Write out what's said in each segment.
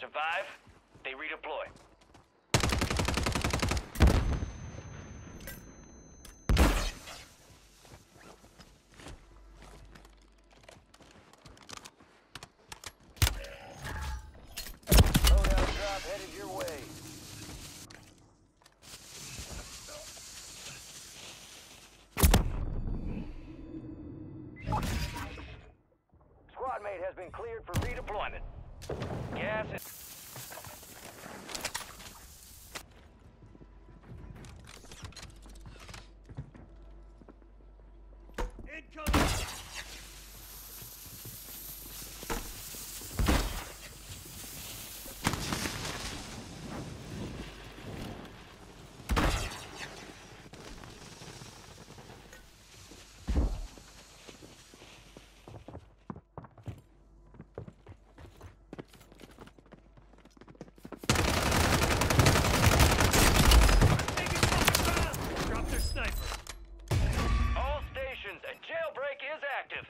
survive, they redeploy. Squad mate has been cleared for redeployment. Gas is... active.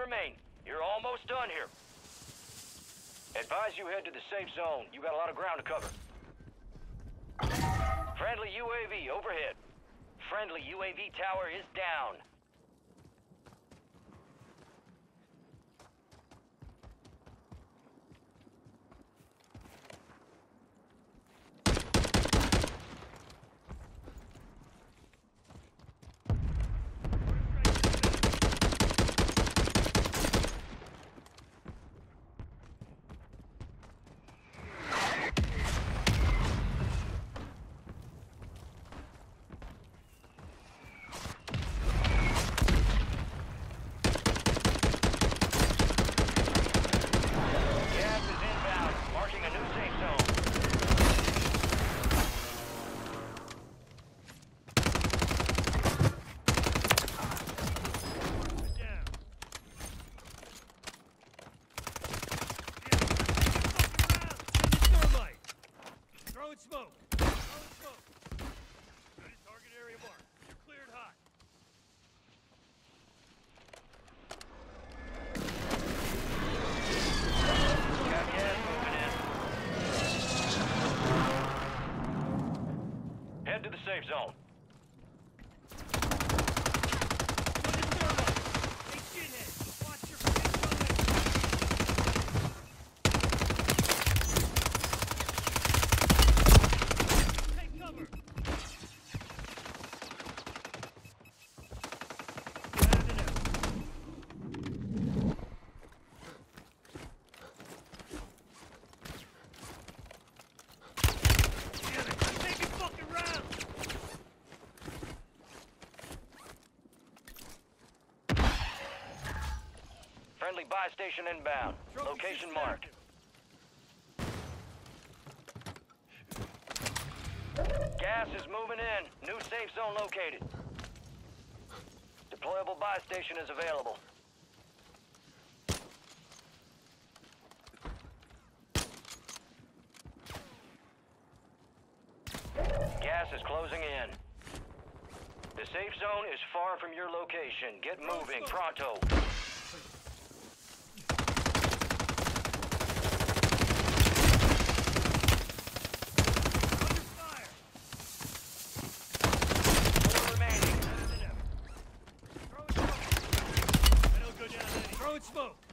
remain. You're almost done here. Advise you head to the safe zone. You got a lot of ground to cover. Friendly UAV overhead. Friendly UAV tower is down. safe zone. Friendly buy station inbound. Location marked. Gas is moving in. New safe zone located. Deployable buy station is available. Gas is closing in. The safe zone is far from your location. Get moving, pronto. smoke!